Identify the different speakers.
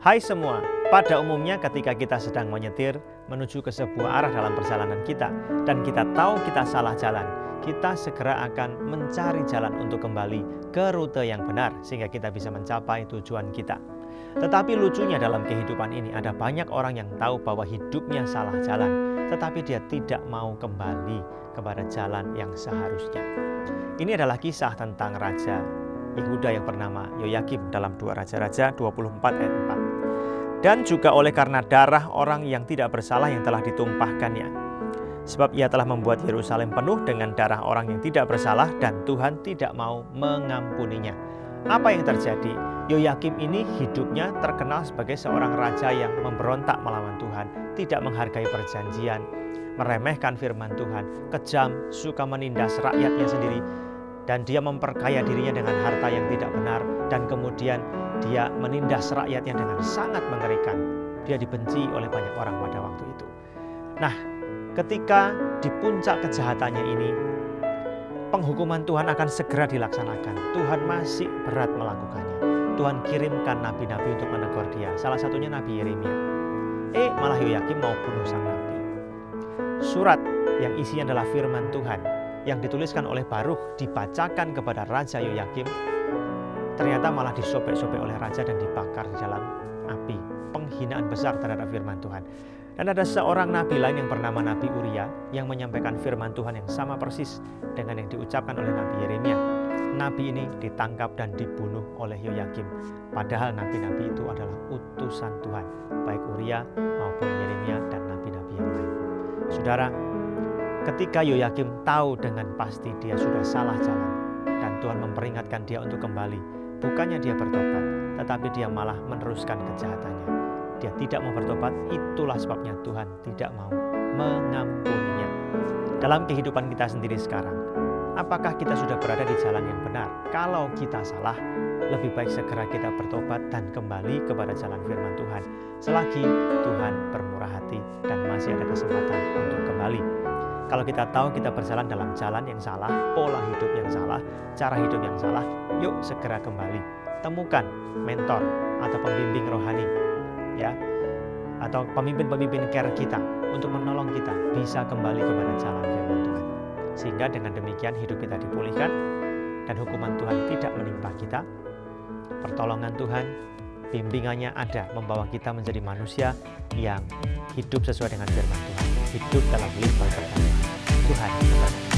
Speaker 1: Hai semua, pada umumnya ketika kita sedang menyetir menuju ke sebuah arah dalam perjalanan kita dan kita tahu kita salah jalan, kita segera akan mencari jalan untuk kembali ke rute yang benar sehingga kita bisa mencapai tujuan kita. Tetapi lucunya dalam kehidupan ini ada banyak orang yang tahu bahwa hidupnya salah jalan, tetapi dia tidak mau kembali kepada jalan yang seharusnya. Ini adalah kisah tentang Raja Yehuda yang bernama Yoyakim dalam dua Raja-Raja 24 ayat 4 dan juga oleh karena darah orang yang tidak bersalah yang telah ditumpahkannya. Sebab ia telah membuat Yerusalem penuh dengan darah orang yang tidak bersalah dan Tuhan tidak mau mengampuninya. Apa yang terjadi? Yoyakim ini hidupnya terkenal sebagai seorang raja yang memberontak melawan Tuhan, tidak menghargai perjanjian, meremehkan firman Tuhan, kejam, suka menindas rakyatnya sendiri, dan dia memperkaya dirinya dengan harta yang tidak benar dan kemudian dia menindas rakyatnya dengan sangat mengerikan. Dia dibenci oleh banyak orang pada waktu itu. Nah, ketika di puncak kejahatannya ini penghukuman Tuhan akan segera dilaksanakan. Tuhan masih berat melakukannya. Tuhan kirimkan nabi-nabi untuk menegur dia. Salah satunya Nabi Yeremia. Eh, malah Yoyakim mau bunuh sang nabi. Surat yang isinya adalah firman Tuhan yang dituliskan oleh Baruch dibacakan kepada Raja Yoyakim ternyata malah disobek-sobek oleh raja dan dibakar di dalam api. Penghinaan besar terhadap firman Tuhan. Dan ada seorang nabi lain yang bernama Nabi Uria yang menyampaikan firman Tuhan yang sama persis dengan yang diucapkan oleh Nabi Yeremia. Nabi ini ditangkap dan dibunuh oleh Yoyakim. Padahal nabi-nabi itu adalah utusan Tuhan, baik Uria maupun Yeremia dan nabi-nabi yang lain. Saudara, Ketika Yoyakim tahu dengan pasti dia sudah salah jalan dan Tuhan memperingatkan dia untuk kembali, bukannya dia bertobat, tetapi dia malah meneruskan kejahatannya. Dia tidak mau bertobat, itulah sebabnya Tuhan tidak mau mengampuninya. Dalam kehidupan kita sendiri sekarang, apakah kita sudah berada di jalan yang benar? Kalau kita salah, lebih baik segera kita bertobat dan kembali kepada jalan firman Tuhan. Selagi Tuhan bermurah hati dan masih ada kesempatan untuk kembali. Kalau kita tahu kita berjalan dalam jalan yang salah, pola hidup yang salah, cara hidup yang salah, yuk segera kembali. Temukan mentor atau pembimbing rohani, ya, atau pemimpin-pemimpin care kita untuk menolong kita bisa kembali kepada jalan firman Tuhan. Sehingga dengan demikian hidup kita dipulihkan dan hukuman Tuhan tidak menimpa kita. Pertolongan Tuhan, bimbingannya ada membawa kita menjadi manusia yang hidup sesuai dengan firman Tuhan, hidup dalam 出海，拜拜。